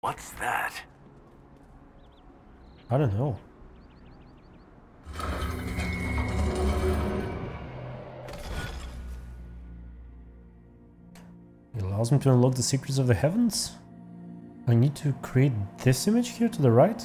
What's that? I don't know. It allows me to unlock the secrets of the heavens? I need to create this image here to the right?